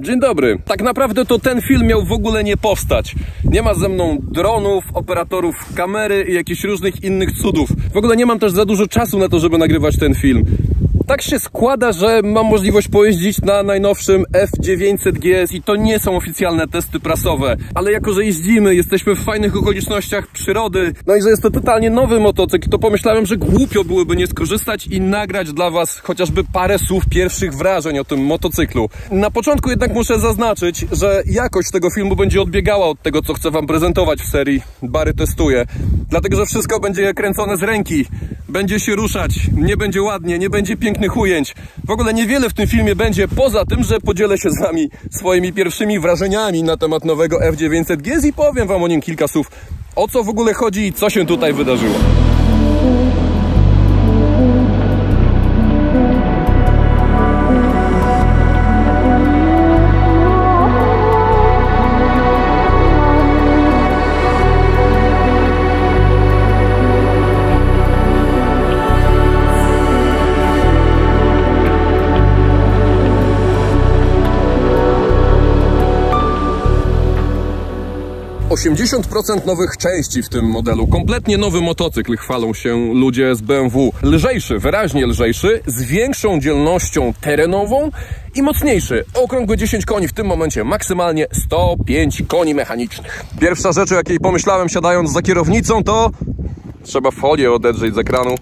Dzień dobry. Tak naprawdę to ten film miał w ogóle nie powstać. Nie ma ze mną dronów, operatorów kamery i jakichś różnych innych cudów. W ogóle nie mam też za dużo czasu na to, żeby nagrywać ten film. Tak się składa, że mam możliwość pojeździć na najnowszym F900 GS i to nie są oficjalne testy prasowe, ale jako, że jeździmy, jesteśmy w fajnych okolicznościach przyrody, no i że jest to totalnie nowy motocykl, to pomyślałem, że głupio byłoby nie skorzystać i nagrać dla Was chociażby parę słów pierwszych wrażeń o tym motocyklu. Na początku jednak muszę zaznaczyć, że jakość tego filmu będzie odbiegała od tego, co chcę Wam prezentować w serii Bary Testuje, dlatego, że wszystko będzie kręcone z ręki, będzie się ruszać, nie będzie ładnie, nie będzie pięknie pięknych ujęć. W ogóle niewiele w tym filmie będzie, poza tym, że podzielę się z Wami swoimi pierwszymi wrażeniami na temat nowego F900 GS i powiem Wam o nim kilka słów. O co w ogóle chodzi i co się tutaj wydarzyło. 80% nowych części w tym modelu. Kompletnie nowy motocykl chwalą się ludzie z BMW. Lżejszy, wyraźnie lżejszy, z większą dzielnością terenową i mocniejszy. Okrągłe 10 koni, w tym momencie maksymalnie 105 koni mechanicznych. Pierwsza rzecz, o jakiej pomyślałem siadając za kierownicą, to trzeba folię odedrzeć z ekranu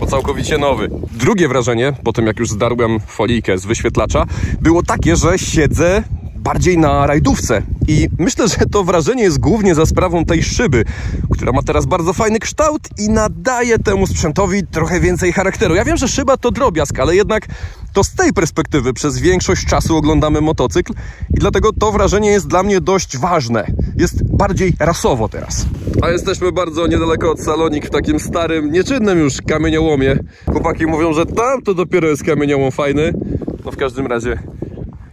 bo całkowicie nowy. Drugie wrażenie, po tym jak już zdarłem folijkę z wyświetlacza, było takie, że siedzę bardziej na rajdówce. I myślę, że to wrażenie jest głównie za sprawą tej szyby, która ma teraz bardzo fajny kształt i nadaje temu sprzętowi trochę więcej charakteru. Ja wiem, że szyba to drobiazg, ale jednak to z tej perspektywy przez większość czasu oglądamy motocykl i dlatego to wrażenie jest dla mnie dość ważne. Jest bardziej rasowo teraz. A jesteśmy bardzo niedaleko od salonik w takim starym, nieczynnym już kamieniołomie. Chłopaki mówią, że tam to dopiero jest kamieniołom fajny. No w każdym razie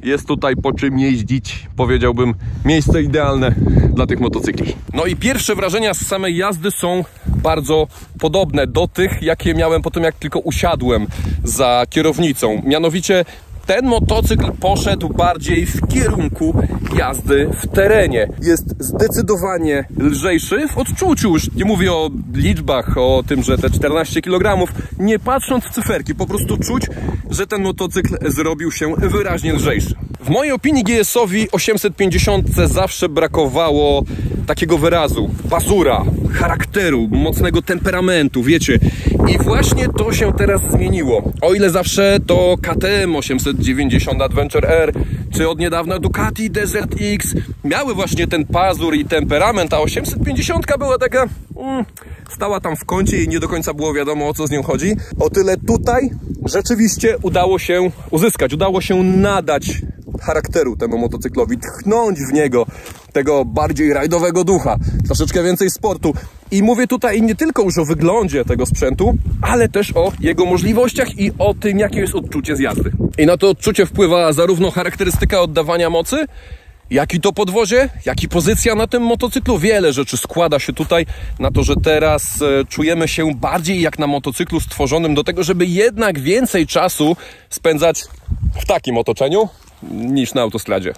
jest tutaj po czym jeździć, powiedziałbym, miejsce idealne dla tych motocykli. No i pierwsze wrażenia z samej jazdy są bardzo podobne do tych, jakie miałem po tym, jak tylko usiadłem za kierownicą. Mianowicie ten motocykl poszedł bardziej w kierunku jazdy w terenie. Jest zdecydowanie lżejszy w odczuciu, już nie mówię o liczbach, o tym, że te 14 kg, nie patrząc w cyferki, po prostu czuć, że ten motocykl zrobił się wyraźnie lżejszy. W mojej opinii GS-owi 850 zawsze brakowało takiego wyrazu, bazura, charakteru, mocnego temperamentu, wiecie. I właśnie to się teraz zmieniło. O ile zawsze to KTM 890 Adventure R, czy od niedawna Ducati Desert X miały właśnie ten pazur i temperament, a 850 była taka... Mm, stała tam w kącie i nie do końca było wiadomo o co z nią chodzi. O tyle tutaj rzeczywiście udało się uzyskać, udało się nadać charakteru temu motocyklowi, tchnąć w niego tego bardziej rajdowego ducha, troszeczkę więcej sportu. I mówię tutaj nie tylko już o wyglądzie tego sprzętu, ale też o jego możliwościach i o tym, jakie jest odczucie z jazdy. I na to odczucie wpływa zarówno charakterystyka oddawania mocy, jak i to podwozie, jak i pozycja na tym motocyklu. Wiele rzeczy składa się tutaj na to, że teraz e, czujemy się bardziej jak na motocyklu stworzonym do tego, żeby jednak więcej czasu spędzać w takim otoczeniu niż na autostradzie.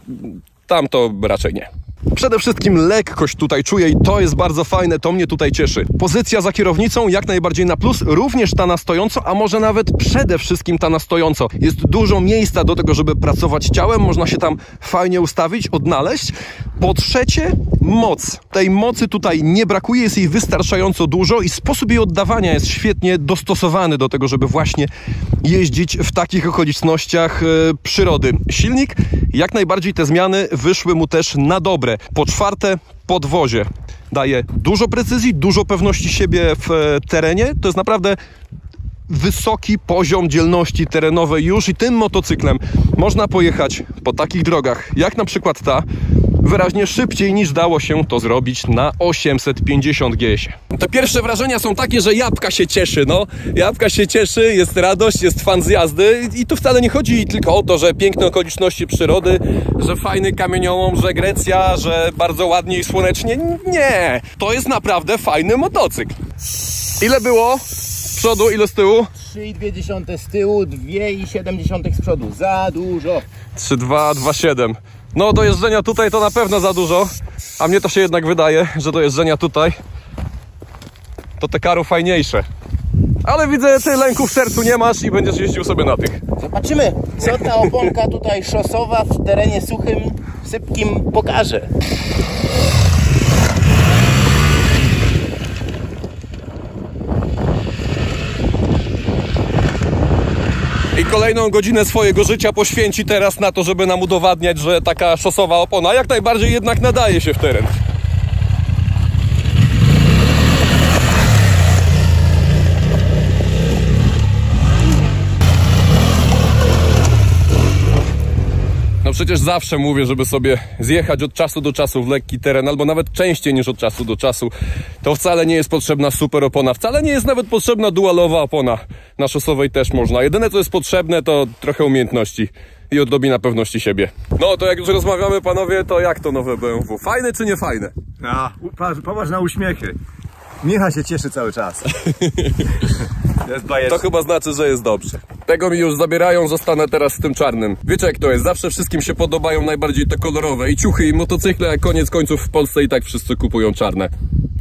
Tam to raczej nie. Przede wszystkim lekkość tutaj czuję i to jest bardzo fajne, to mnie tutaj cieszy. Pozycja za kierownicą jak najbardziej na plus, również ta na stojąco, a może nawet przede wszystkim ta na stojąco. Jest dużo miejsca do tego, żeby pracować ciałem, można się tam fajnie ustawić, odnaleźć. Po trzecie, moc. Tej mocy tutaj nie brakuje, jest jej wystarczająco dużo i sposób jej oddawania jest świetnie dostosowany do tego, żeby właśnie jeździć w takich okolicznościach e, przyrody. Silnik, jak najbardziej te zmiany wyszły mu też na dobre. Po czwarte, podwozie. Daje dużo precyzji, dużo pewności siebie w e, terenie. To jest naprawdę wysoki poziom dzielności terenowej już i tym motocyklem można pojechać po takich drogach, jak na przykład ta, wyraźnie szybciej niż dało się to zrobić na 850 GS. Te pierwsze wrażenia są takie, że jabłka się cieszy, no. Jabłka się cieszy, jest radość, jest fan z jazdy i tu wcale nie chodzi tylko o to, że piękne okoliczności przyrody, że fajny kamieniołom, że Grecja, że bardzo ładnie i słonecznie. Nie! To jest naprawdę fajny motocykl. Ile było z przodu, ile z tyłu? 3,2 z tyłu, 2,7 z przodu. Za dużo. 3, 2, 2, 7. No do jeżdżenia tutaj to na pewno za dużo, a mnie to się jednak wydaje, że do jeżdżenia tutaj to te karo fajniejsze. Ale widzę, ty lęków w sercu nie masz i będziesz jeździł sobie na tych. Zobaczymy, co ta oponka tutaj szosowa w terenie suchym, sypkim pokaże. I kolejną godzinę swojego życia poświęci teraz na to, żeby nam udowadniać, że taka szosowa opona jak najbardziej jednak nadaje się w teren. No przecież zawsze mówię, żeby sobie zjechać od czasu do czasu w lekki teren, albo nawet częściej niż od czasu do czasu. To wcale nie jest potrzebna super opona, wcale nie jest nawet potrzebna dualowa opona. Na szosowej też można. Jedyne co jest potrzebne to trochę umiejętności i odrobina pewności siebie. No to jak już rozmawiamy panowie, to jak to nowe BMW? Fajne czy nie fajne? A, patrz, popatrz na uśmiechy. Micha się cieszy cały czas. jest To chyba znaczy, że jest dobrze. Tego mi już zabierają, zostanę teraz z tym czarnym. Wiecie jak to jest, zawsze wszystkim się podobają najbardziej te kolorowe i ciuchy i motocykle, a koniec końców w Polsce i tak wszyscy kupują czarne.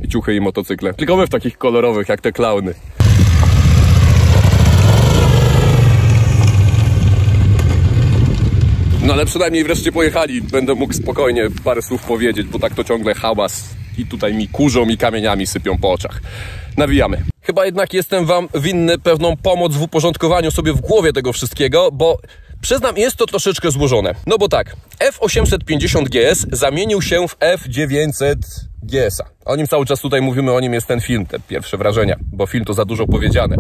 I ciuchy i motocykle. Tylko my w takich kolorowych jak te klauny. No ale przynajmniej wreszcie pojechali. Będę mógł spokojnie parę słów powiedzieć, bo tak to ciągle hałas i tutaj mi kurzą i kamieniami sypią po oczach. Nawijamy. Chyba jednak jestem wam winny pewną pomoc w uporządkowaniu sobie w głowie tego wszystkiego, bo przyznam, jest to troszeczkę złożone. No bo tak, F850 GS zamienił się w F900 GS-a. O nim cały czas tutaj mówimy, o nim jest ten film, te pierwsze wrażenia, bo film to za dużo powiedziane.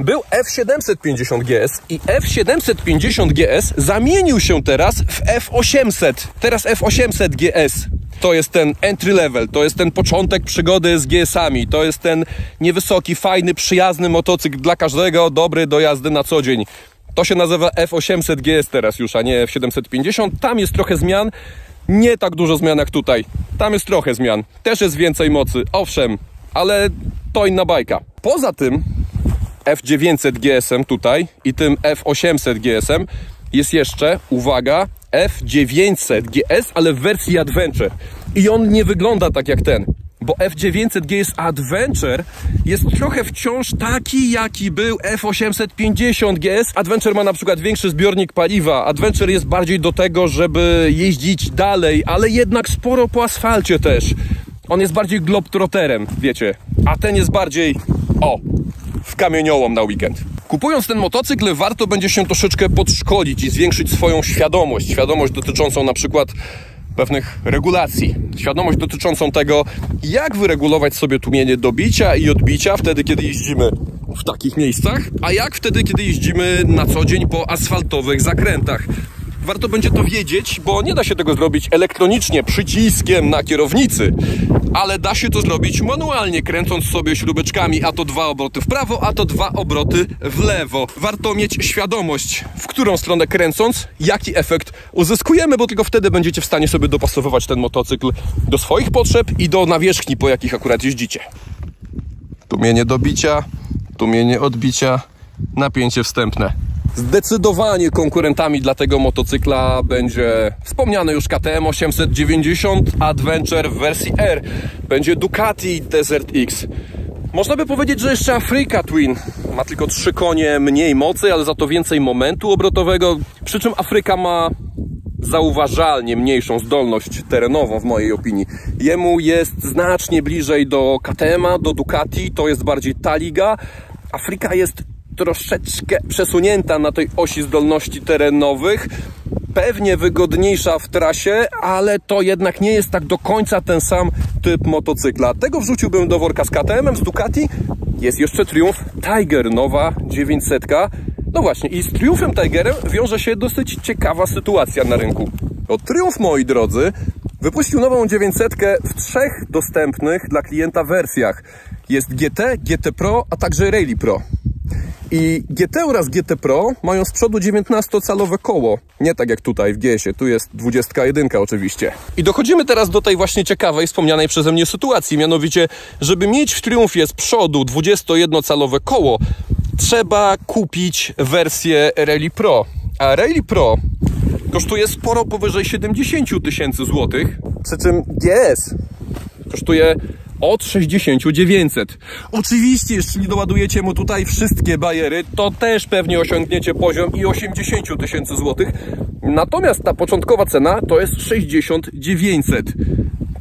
Był F750 GS i F750 GS zamienił się teraz w F800. Teraz F800 GS. To jest ten entry level, to jest ten początek przygody z GS-ami, to jest ten niewysoki, fajny, przyjazny motocykl dla każdego, dobry do jazdy na co dzień. To się nazywa F800 GS teraz już, a nie F750. Tam jest trochę zmian, nie tak dużo zmian jak tutaj. Tam jest trochę zmian. Też jest więcej mocy, owszem, ale to inna bajka. Poza tym F900 GSM tutaj i tym F800 GSM jest jeszcze, uwaga, F900 GS, ale w wersji Adventure. I on nie wygląda tak jak ten, bo F900 GS Adventure jest trochę wciąż taki, jaki był F850 GS. Adventure ma na przykład większy zbiornik paliwa. Adventure jest bardziej do tego, żeby jeździć dalej, ale jednak sporo po asfalcie też. On jest bardziej globtroterem, wiecie, a ten jest bardziej, o, w kamieniołom na weekend. Kupując ten motocykl, warto będzie się troszeczkę podszkolić i zwiększyć swoją świadomość. Świadomość dotyczącą na przykład pewnych regulacji. Świadomość dotyczącą tego, jak wyregulować sobie tłumienie dobicia i odbicia wtedy, kiedy jeździmy w takich miejscach, a jak wtedy, kiedy jeździmy na co dzień po asfaltowych zakrętach. Warto będzie to wiedzieć, bo nie da się tego zrobić elektronicznie, przyciskiem na kierownicy, ale da się to zrobić manualnie, kręcąc sobie śrubeczkami, a to dwa obroty w prawo, a to dwa obroty w lewo. Warto mieć świadomość, w którą stronę kręcąc, jaki efekt uzyskujemy, bo tylko wtedy będziecie w stanie sobie dopasowywać ten motocykl do swoich potrzeb i do nawierzchni, po jakich akurat jeździcie. Tłumienie dobicia, tłumienie odbicia, napięcie wstępne. Zdecydowanie konkurentami dla tego motocykla będzie wspomniany już KTM 890 Adventure w wersji R. Będzie Ducati Desert X. Można by powiedzieć, że jeszcze Africa Twin ma tylko trzy konie mniej mocy, ale za to więcej momentu obrotowego. Przy czym Afryka ma zauważalnie mniejszą zdolność terenową w mojej opinii. Jemu jest znacznie bliżej do KTM-a, do Ducati, to jest bardziej ta liga. Afryka jest troszeczkę przesunięta na tej osi zdolności terenowych. Pewnie wygodniejsza w trasie, ale to jednak nie jest tak do końca ten sam typ motocykla. Tego wrzuciłbym do worka z KTM, z Ducati. Jest jeszcze Triumph Tiger, nowa 900. No właśnie, i z Triumfem Tigerem wiąże się dosyć ciekawa sytuacja na rynku. O Triumph, moi drodzy, wypuścił nową 900 w trzech dostępnych dla klienta wersjach. Jest GT, GT Pro, a także Rally Pro. I GT oraz GT Pro mają z przodu 19-calowe koło. Nie tak jak tutaj w GS-ie, tu jest 21 oczywiście. I dochodzimy teraz do tej właśnie ciekawej, wspomnianej przeze mnie sytuacji, mianowicie, żeby mieć w Triumfie z przodu 21-calowe koło, trzeba kupić wersję Rally Pro. A Rally Pro kosztuje sporo powyżej 70 000 tysięcy złotych, przy czym GS kosztuje od 60 900. Oczywiście, jeśli doładujecie mu tutaj wszystkie bajery, to też pewnie osiągniecie poziom i 80 000 tysięcy złotych. Natomiast ta początkowa cena to jest 60 900.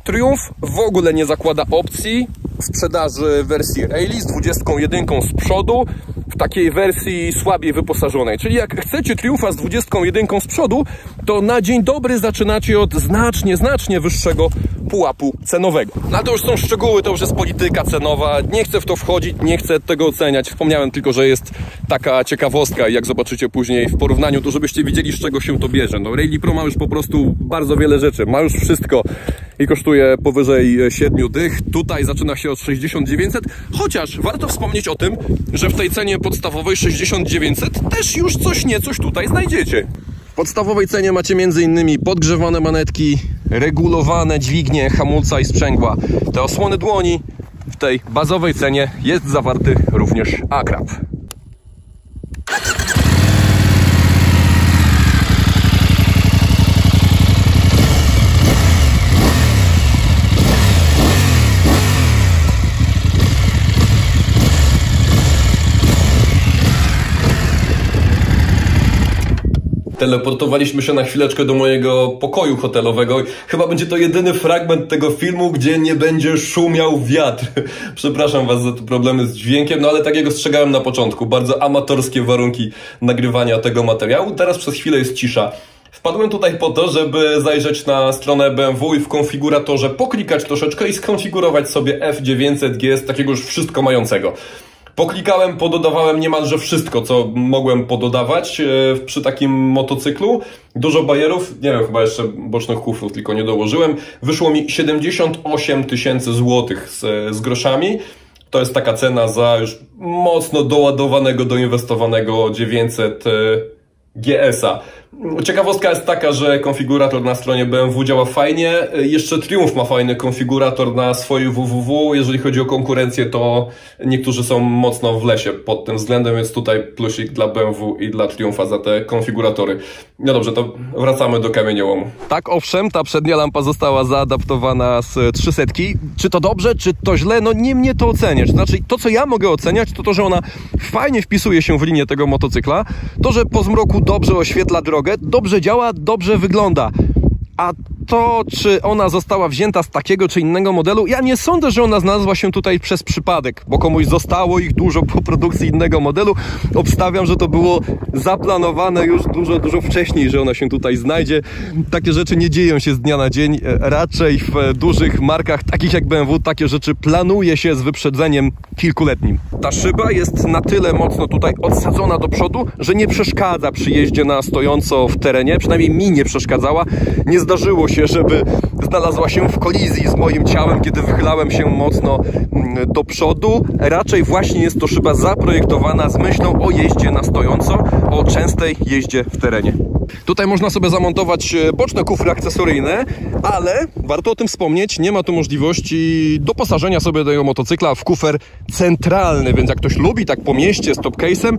Triumph w ogóle nie zakłada opcji sprzedaży wersji Rally z 21 z przodu w takiej wersji słabiej wyposażonej. Czyli jak chcecie Triumfa z 21 z przodu, to na dzień dobry zaczynacie od znacznie, znacznie wyższego pułapu cenowego. No to już są szczegóły, to już jest polityka cenowa. Nie chcę w to wchodzić, nie chcę tego oceniać. Wspomniałem tylko, że jest taka ciekawostka i jak zobaczycie później w porównaniu, to żebyście widzieli z czego się to bierze. No Rally Pro ma już po prostu bardzo wiele rzeczy, ma już wszystko i kosztuje powyżej 7 dych. Tutaj zaczyna się od 6900, chociaż warto wspomnieć o tym, że w tej cenie podstawowej 6900 też już coś niecoś tutaj znajdziecie. W podstawowej cenie macie m.in. podgrzewane manetki, regulowane dźwignie, hamulca i sprzęgła. Te osłony dłoni w tej bazowej cenie jest zawarty również akrap. Teleportowaliśmy się na chwileczkę do mojego pokoju hotelowego. Chyba będzie to jedyny fragment tego filmu, gdzie nie będzie szumiał wiatr. Przepraszam Was za te problemy z dźwiękiem, no ale tak jak ostrzegałem na początku, bardzo amatorskie warunki nagrywania tego materiału. Teraz przez chwilę jest cisza. Wpadłem tutaj po to, żeby zajrzeć na stronę BMW i w konfiguratorze poklikać troszeczkę i skonfigurować sobie F900GS takiego już wszystko mającego. Poklikałem, pododawałem niemalże wszystko, co mogłem pododawać e, przy takim motocyklu. Dużo bajerów, nie wiem, chyba jeszcze bocznych kufrów tylko nie dołożyłem. Wyszło mi 78 tysięcy złotych z, z groszami. To jest taka cena za już mocno doładowanego, doinwestowanego 900 e, GS-a. Ciekawostka jest taka, że konfigurator na stronie BMW działa fajnie. Jeszcze Triumph ma fajny konfigurator na swoje www. Jeżeli chodzi o konkurencję, to niektórzy są mocno w lesie pod tym względem, więc tutaj plusik dla BMW i dla Triumpha za te konfiguratory. No dobrze, to wracamy do kamieniołomu. Tak, owszem, ta przednia lampa została zaadaptowana z 300. Czy to dobrze, czy to źle? No nie mnie to oceniać. Znaczy, to co ja mogę oceniać, to to, że ona fajnie wpisuje się w linię tego motocykla, to, że po zmroku dobrze oświetla drogę, drogę, dobrze działa, dobrze wygląda. A to, czy ona została wzięta z takiego czy innego modelu, ja nie sądzę, że ona znalazła się tutaj przez przypadek, bo komuś zostało ich dużo po produkcji innego modelu. Obstawiam, że to było zaplanowane już dużo, dużo wcześniej, że ona się tutaj znajdzie. Takie rzeczy nie dzieją się z dnia na dzień. Raczej w dużych markach, takich jak BMW, takie rzeczy planuje się z wyprzedzeniem kilkuletnim. Ta szyba jest na tyle mocno tutaj odsadzona do przodu, że nie przeszkadza przy jeździe na stojąco w terenie, przynajmniej mi nie przeszkadzała. Nie zdarzyło się, żeby znalazła się w kolizji z moim ciałem, kiedy wychylałem się mocno mm, do przodu. Raczej właśnie jest to szyba zaprojektowana z myślą o jeździe na stojąco, o częstej jeździe w terenie. Tutaj można sobie zamontować e, boczne kufry akcesoryjne, ale warto o tym wspomnieć, nie ma tu możliwości doposażenia sobie tego motocykla w kufer centralny, więc jak ktoś lubi tak po mieście z topcase'em,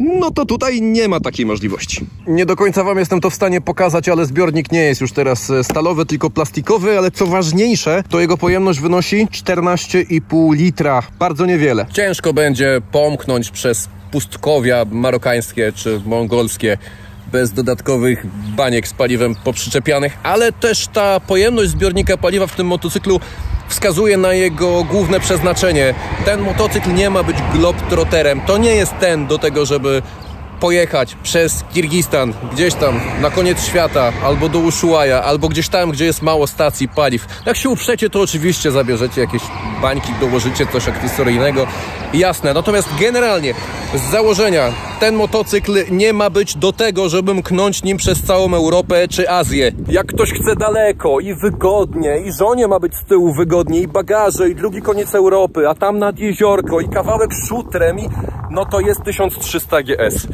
no to tutaj nie ma takiej możliwości. Nie do końca Wam jestem to w stanie pokazać, ale zbiornik nie jest już teraz e, stalowy, tylko plastikowy, ale co ważniejsze, to jego pojemność wynosi 14,5 litra. Bardzo niewiele. Ciężko będzie pomknąć przez pustkowia marokańskie czy mongolskie bez dodatkowych baniek z paliwem poprzyczepianych, ale też ta pojemność zbiornika paliwa w tym motocyklu wskazuje na jego główne przeznaczenie. Ten motocykl nie ma być globtroterem. To nie jest ten do tego, żeby pojechać przez Kirgistan, gdzieś tam na koniec świata, albo do Ushuaia, albo gdzieś tam, gdzie jest mało stacji paliw. Jak się uprzecie, to oczywiście zabierzecie jakieś bańki, dołożycie coś akcesoryjnego. Jasne. Natomiast generalnie z założenia ten motocykl nie ma być do tego, żeby mknąć nim przez całą Europę czy Azję. Jak ktoś chce daleko i wygodnie, i żonie ma być z tyłu wygodnie, i bagaże, i drugi koniec Europy, a tam nad jeziorko, i kawałek szutrem, i no to jest 1300 GS.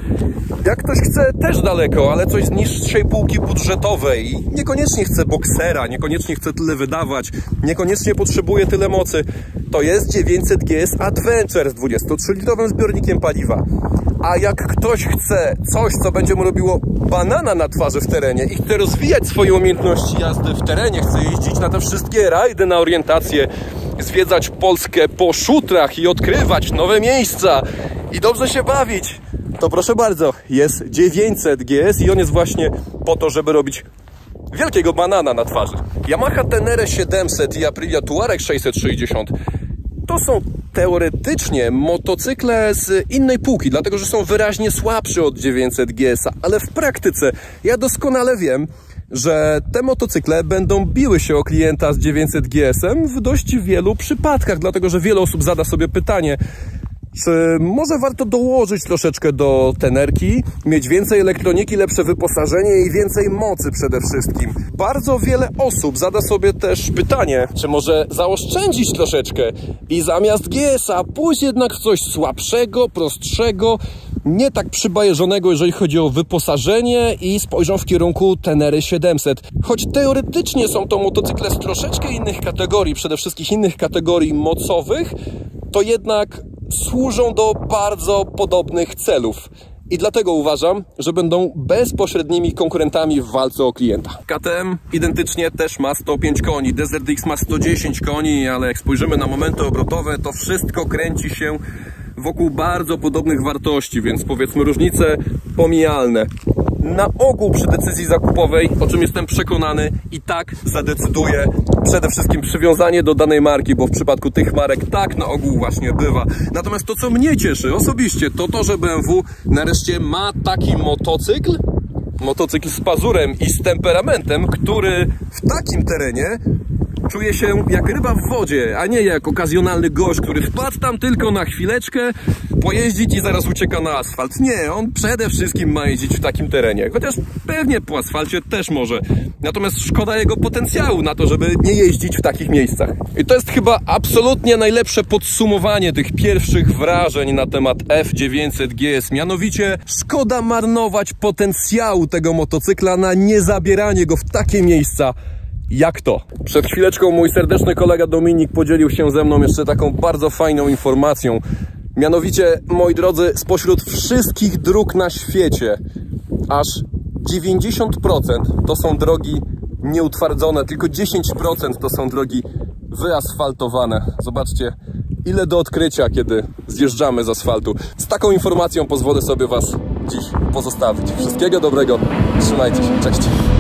Jak ktoś chce też daleko, ale coś z niższej półki budżetowej niekoniecznie chce boksera, niekoniecznie chce tyle wydawać, niekoniecznie potrzebuje tyle mocy, to jest 900 GS Adventure z 23-litrowym zbiornikiem paliwa. A jak ktoś chce coś, co będzie mu robiło banana na twarzy w terenie i chce rozwijać swoje umiejętności jazdy w terenie, chce jeździć na te wszystkie rajdy na orientację, zwiedzać Polskę po szutrach i odkrywać nowe miejsca i dobrze się bawić, to proszę bardzo, jest 900 GS i on jest właśnie po to, żeby robić wielkiego banana na twarzy. Yamaha Tenere 700 i Aprilia Tuareg 660 to są teoretycznie motocykle z innej półki, dlatego że są wyraźnie słabsze od 900 GS, ale w praktyce ja doskonale wiem, że te motocykle będą biły się o klienta z 900 GS-em w dość wielu przypadkach, dlatego że wiele osób zada sobie pytanie, czy może warto dołożyć troszeczkę do tenerki, mieć więcej elektroniki, lepsze wyposażenie i więcej mocy przede wszystkim? Bardzo wiele osób zada sobie też pytanie, czy może zaoszczędzić troszeczkę i zamiast GS-a pójść jednak w coś słabszego, prostszego, nie tak przybajeżonego, jeżeli chodzi o wyposażenie i spojrzą w kierunku Tenery 700. Choć teoretycznie są to motocykle z troszeczkę innych kategorii, przede wszystkim innych kategorii mocowych, to jednak służą do bardzo podobnych celów. I dlatego uważam, że będą bezpośrednimi konkurentami w walce o klienta. KTM identycznie też ma 105 koni, Desert X ma 110 koni, ale jak spojrzymy na momenty obrotowe, to wszystko kręci się wokół bardzo podobnych wartości, więc powiedzmy różnice pomijalne. Na ogół przy decyzji zakupowej, o czym jestem przekonany, i tak zadecyduje przede wszystkim przywiązanie do danej marki, bo w przypadku tych marek tak na ogół właśnie bywa. Natomiast to, co mnie cieszy osobiście, to to, że BMW nareszcie ma taki motocykl, motocykl z pazurem i z temperamentem, który w takim terenie czuje się jak ryba w wodzie, a nie jak okazjonalny gość, który wpadł tam tylko na chwileczkę, pojeździć i zaraz ucieka na asfalt. Nie, on przede wszystkim ma jeździć w takim terenie. Chociaż pewnie po asfalcie też może. Natomiast szkoda jego potencjału na to, żeby nie jeździć w takich miejscach. I to jest chyba absolutnie najlepsze podsumowanie tych pierwszych wrażeń na temat F900 GS. Mianowicie szkoda marnować potencjału tego motocykla na niezabieranie go w takie miejsca, jak to? Przed chwileczką mój serdeczny kolega Dominik podzielił się ze mną jeszcze taką bardzo fajną informacją. Mianowicie, moi drodzy, spośród wszystkich dróg na świecie, aż 90% to są drogi nieutwardzone, tylko 10% to są drogi wyasfaltowane. Zobaczcie, ile do odkrycia, kiedy zjeżdżamy z asfaltu. Z taką informacją pozwolę sobie Was dziś pozostawić. Wszystkiego dobrego, trzymajcie się, cześć!